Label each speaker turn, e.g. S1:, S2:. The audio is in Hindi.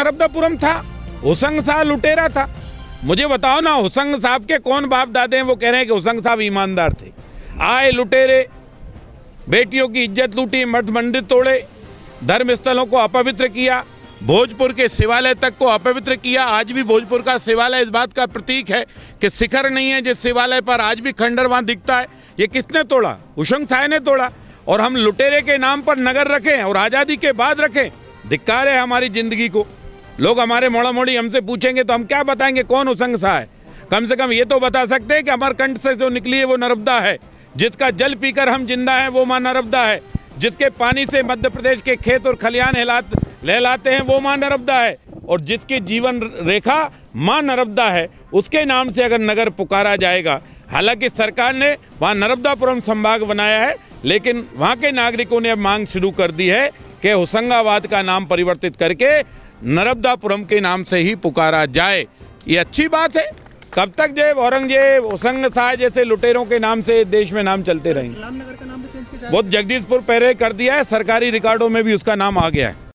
S1: नर्मदापुरम था हुसंग शाह लुटेरा था। मुझे बताओ ना हुसंग साहब के कौन बाप दादे हैं? वो कह रहे हैं कि हुसंग साहब ईमानदार थे। आए लुटेरे, बेटियों की इज़्ज़त लूटी, मठ मंदिर तोड़े धर्म स्थलों को अपवित्र किया, भोजपुर के शिवालय तक को अपवित्र किया। आज भी भोजपुर का शिवालय इस बात का प्रतीक है कि शिखर नहीं है जिस शिवालय पर आज भी खंडर वहाँ दिखता है। ये किसने तोड़ा? हुशंग साय ने तोड़ा। और हम लुटेरे के नाम पर नगर रखें और आज़ादी के बाद रखें। धिक्कार है हमारी ज़िंदगी को। लोग हमारे मोड़ा मोड़ी हमसे पूछेंगे तो हम क्या बताएँगे? कौन उसंग सा है? कम से कम ये तो बता सकते हैं कि अमरकंठ से जो निकली है वो नर्मदा है। जिसका जल पीकर हम ज़िंदा हैं, वो माँ नर्मदा है। जिसके पानी से मध्य प्रदेश के खेत और खलियान लहलाते हैं, वो माँ नर्मदा है। और जिसकी जीवन रेखा माँ नर्मदा है, उसके नाम से अगर नगर पुकारा जाएगा, हालाँकि सरकार ने वहाँ नर्मदापुरम संभाग बनाया है, लेकिन वहाँ के नागरिकों ने अब मांग शुरू कर दी है कि होशंगाबाद का नाम परिवर्तित करके नर्मदापुरम के नाम से ही पुकारा जाए। ये अच्छी बात है। कब तक जेब औरंगज़ेब होसंग शाह जैसे लुटेरों के नाम से देश में नाम चलते रहेंगे
S2: इस्लाम नगर का नाम भी चेंज किया
S1: वो जगदीशपुर पहले कर दिया है सरकारी रिकॉर्डों में भी उसका नाम आ गया है।